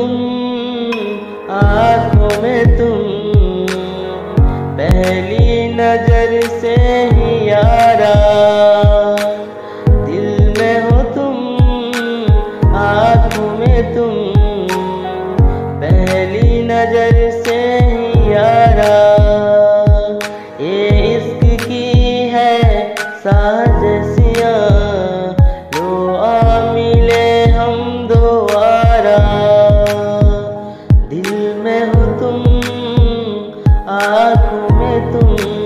तुम, आँखों में तुम। पहली नज़र से ही यारा। दिल में हो तुम, आँखों में तुम। पहली नज़र से ही यारा। ये इश्क की है साजिशियाँ लो आ मिले हम दोबारा। तुम आँखों में तुम।